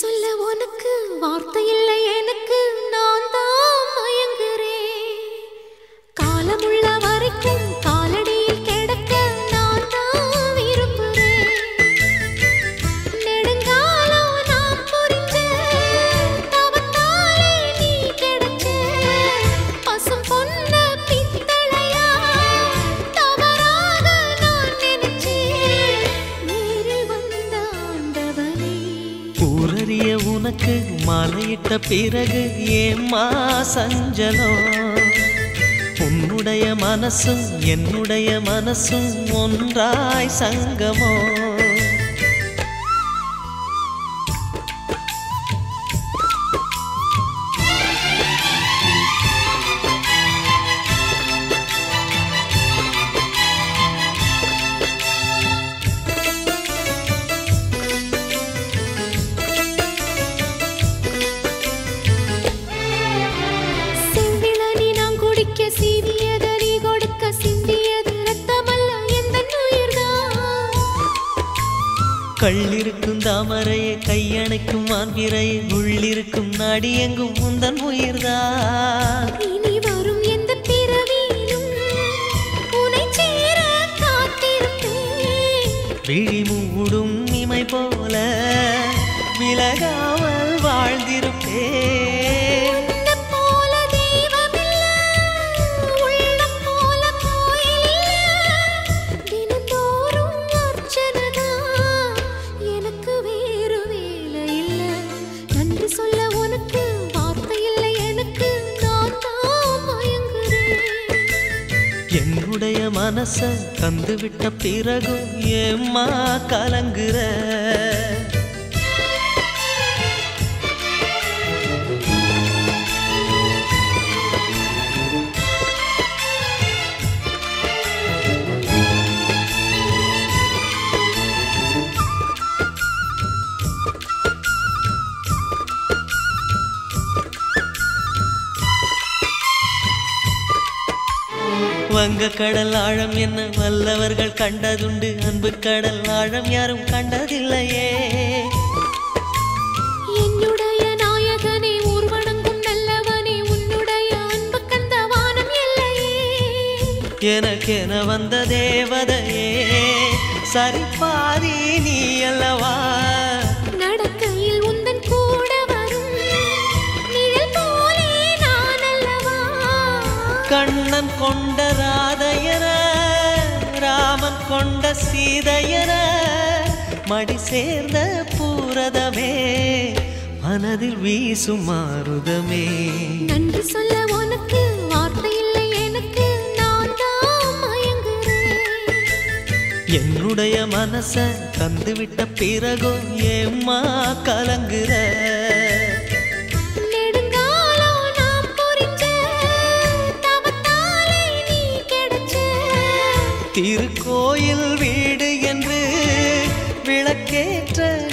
சொல்ல உனக்கு வார்த்தையில் உனக்கு மாலையிட்ட பிறகு ஏம்மா சஞ்சலம்? உன்னுடைய மனசும் என்னுடைய மனசும் ஒன்றாய் சங்கமோ கள்ளிருக்கும் தாமரையை கையணைக்கும் மான்பிரையை உள்ளிருக்கும் நாடி எங்கும் முந்தன் உயிர்தான். இனி வரும் எந்த பிறவியிலும் உனை சேர காத்திருப்பேன். விழி மூடும் இமை போல விலகாமல் என்னுடைய மனச தந்துவிட்ட பிறகும் ஏம்மா கலங்குற? வங்க கடல் ஆழம் என்ன வல்லவர்கள் கண்டதுண்டு. அன்பு கடல் ஆழம் யாரும் கண்டதில்லையே. என்னுடைய நாயகனே ஊர்வணங்கும் நல்லவனே உன்னுடைய அன்பு கந்த வானம் எல்லையே. எனக்கென வந்த தேவதையே சரிபாதி நீ அல்லவா? கண்ணன் கொண்ட ராதையர ராமன் கொண்ட சீதையர மடி சேர்ந்த பூரதமே மனதில் வீசும் மாறுதமே நன்றி சொல்ல உனக்கு வார்த்தை இல்லை எனக்கு நான் என்னுடைய மனச தந்துவிட்ட பிறகும் ஏம்மா கலங்குற? விளக்கேற்ற